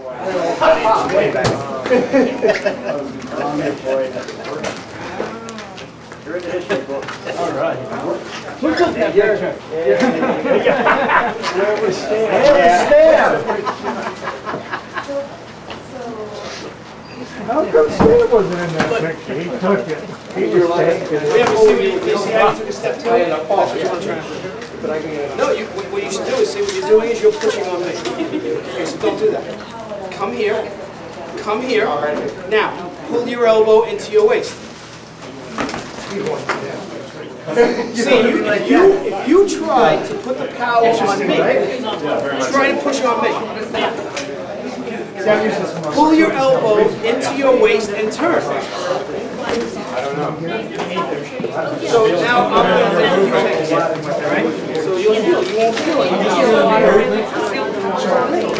Way back. You're in the history book. All right. Who took that picture? Where was Stan? Where was How come Stan wasn't in that picture? He took it. He was taking We it. have to see, what you you see how took a step two? That's what want to try. No, you, what you should do is, see what you're doing is you're pushing on me. Okay, so don't do that. Come here, come here. Now, pull your elbow into your waist. See, you, if you, if you try to put the power on me, try to push on me. Pull your elbow into your waist and turn. So now I'm going to do two things, all right? So you'll feel, you won't feel it.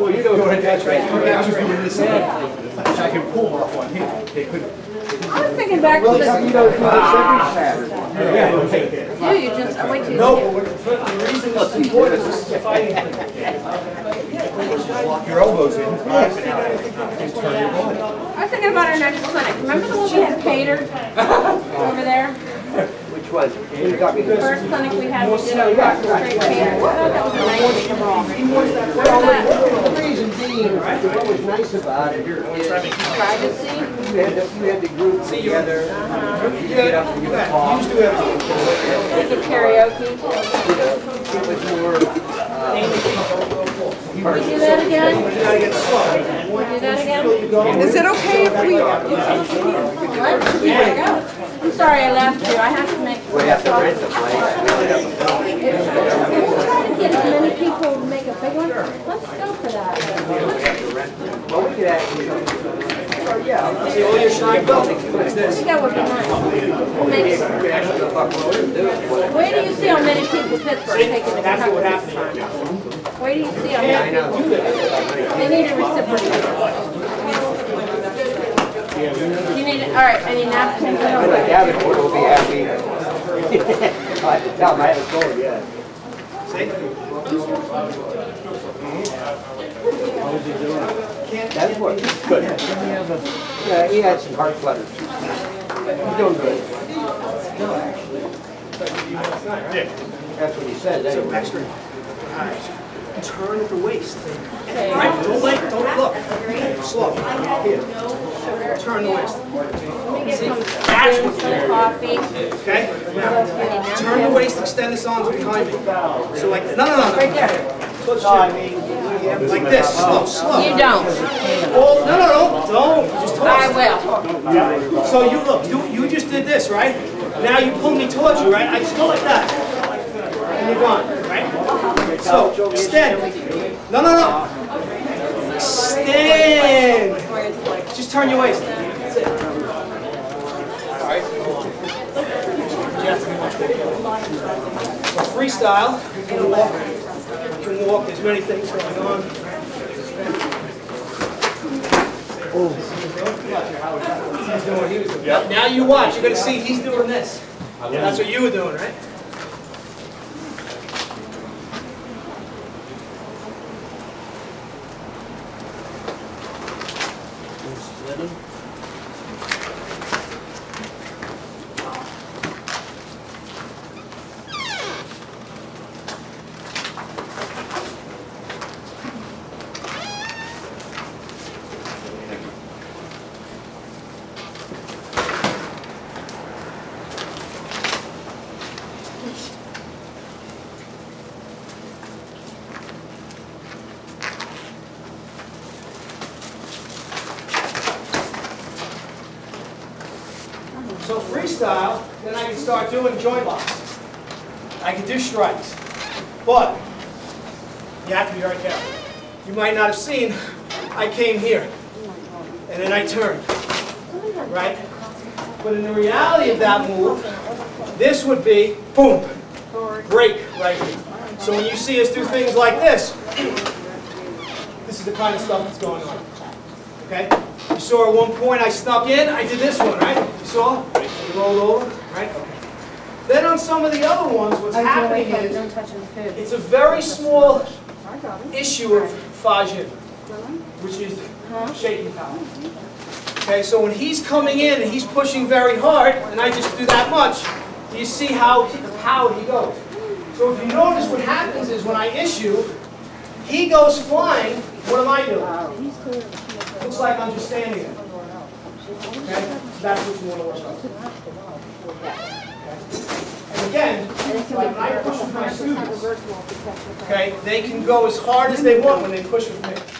Well, you know what that's right. You're actually doing this hand. I can pull off one hand. They couldn't. I was thinking back to You the, know, you know, ah. every Saturday. Yeah, okay. no, you just, wait till you No, but the reason it's important is if I, Lock your elbows in. I was thinking about our next clinic. Remember the one we had catered over there? Which was, you got me The first clinic we had, we did a straight catered. I thought that was a nice thing. Remember that? The reason what was nice about it is Privacy? you had the, you had the group together. You get up and you you talk. used to have, Like a karaoke? It was more, uh, Can we do that again? you gotta get slow. Can we do that again? Is it okay if we, What? There you go. I'm sorry I left you. I have to make. we have to rent the place. Can we try to get as many people to make a big one? Let's go for that. Well, we could actually, oh, yeah. See, all your shrine buildings, what's I this? think that would be nice. We'll We actually go fuck with it and do it. Wait till you see how many people Pittsburgh taking the That's what happened. time. Wait till you see how many. know. They need a reciprocal. You need, all right, any napkins? I think Davenport will be happy. I have to tell him I haven't told him yet. Davenport, good. Yeah, he had some heart flutters. He's doing good. No, actually. That's what he said, anyway. Extra. Turn at the waist. Right, don't let, don't look. Slow. Here. Turn the waist. Me some coffee. Okay? Now, turn the waist, extend this arms behind me. So like, no, no, no, Right no. there. Like this, slow, slow. You don't. Oh, no, no, no, don't. Just I will. So you look, you, you just did this, right? Now you pull me towards you, right? I just go like that. And you're gone, right? So, extend. No, no, no. Extend. Just turn your waist. That's it. Alright. So freestyle, you can walk, you can walk, there's many things going on. He's doing, he was doing. Now you watch, you're gonna see he's doing this. That's what you were doing, right? So freestyle, then I can start doing joint locks. I can do strikes, but you have to be very careful. you might not have seen, I came here. And then I turned, right? But in the reality of that move, this would be, boom, break right here. So when you see us do things like this, this is the kind of stuff that's going on. Okay? You saw at one point I snuck in, I did this one, right? You saw? Rolled over, right? Okay. Then on some of the other ones, what's happening is, Don't touch it's a very small issue of Fajin, which is shaking power. Okay, so when he's coming in and he's pushing very hard, and I just do that much, you see how the power he goes. So if you notice what happens is when I issue, he goes flying, what am I doing? Looks like I'm just standing there. Okay? That's what you want to work on. And again, like when I push with my students, okay, they can go as hard as they want when they push with me.